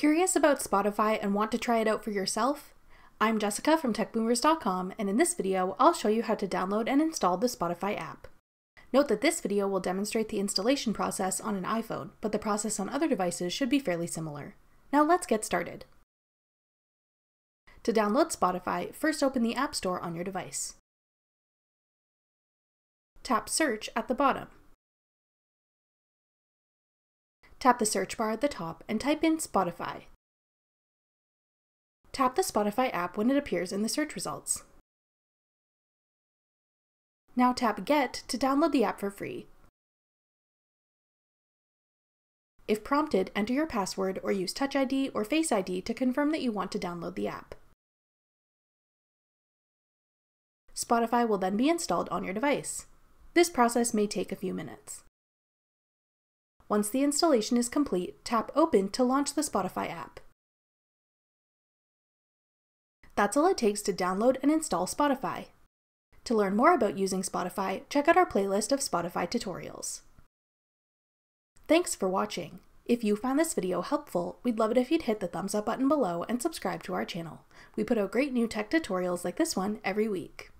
Curious about Spotify and want to try it out for yourself? I'm Jessica from TechBoomers.com, and in this video, I'll show you how to download and install the Spotify app. Note that this video will demonstrate the installation process on an iPhone, but the process on other devices should be fairly similar. Now let's get started. To download Spotify, first open the App Store on your device. Tap Search at the bottom. Tap the search bar at the top and type in Spotify. Tap the Spotify app when it appears in the search results. Now tap Get to download the app for free. If prompted, enter your password or use Touch ID or Face ID to confirm that you want to download the app. Spotify will then be installed on your device. This process may take a few minutes. Once the installation is complete, tap Open to launch the Spotify app. That's all it takes to download and install Spotify. To learn more about using Spotify, check out our playlist of Spotify tutorials. Thanks for watching. If you found this video helpful, we'd love it if you'd hit the thumbs up button below and subscribe to our channel. We put out great new tech tutorials like this one every week.